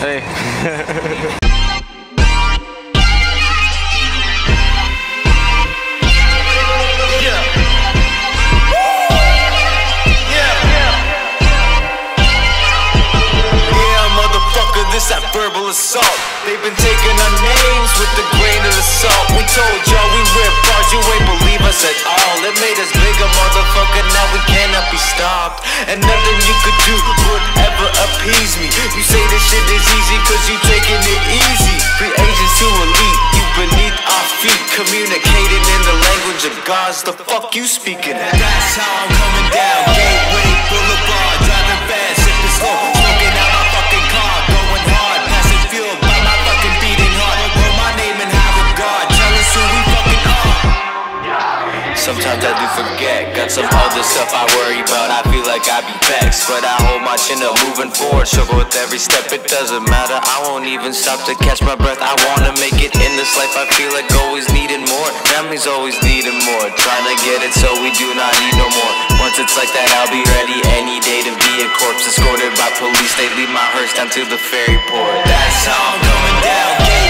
Yeah, motherfucker, this that verbal assault. They've been taking our names with the grain of the salt. We told y'all we rip bars, you ain't believe us at all. It made us gods, the fuck you speaking at? That's how I'm Sometimes I do forget, got some other stuff I worry about. I feel like I be vexed, but I hold my chin up, moving forward. Struggle with every step, it doesn't matter. I won't even stop to catch my breath. I wanna make it in this life. I feel like always needing more. Family's always needing more. Trying to get it so we do not need no more. Once it's like that, I'll be ready any day to be a corpse. Escorted by police, they leave my hearse down to the ferry port. That's how I'm coming down.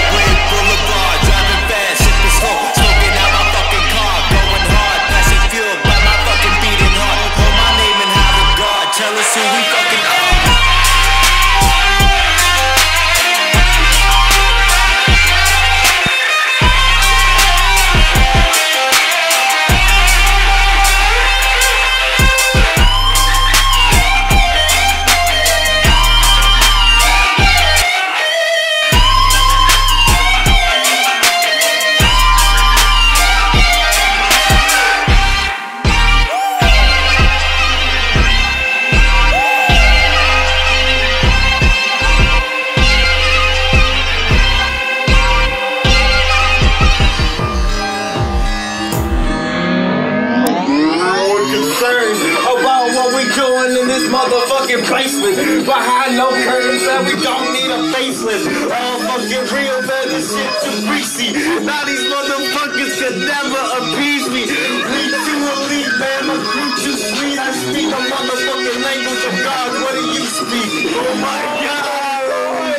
Concerned about what we doing in this motherfucking basement. Behind no curtains, man, we don't need a facelift. All fucking real, man, this shit too greasy. Now these motherfuckers can never appease me. We too elite, man, my crew too sweet. I speak a motherfucking language of God. What do you speak? Oh my God. Oh,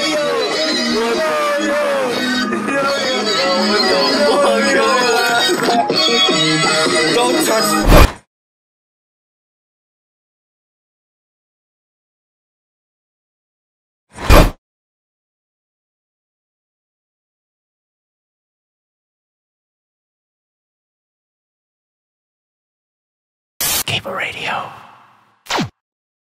the? Don't touch Gamer Radio.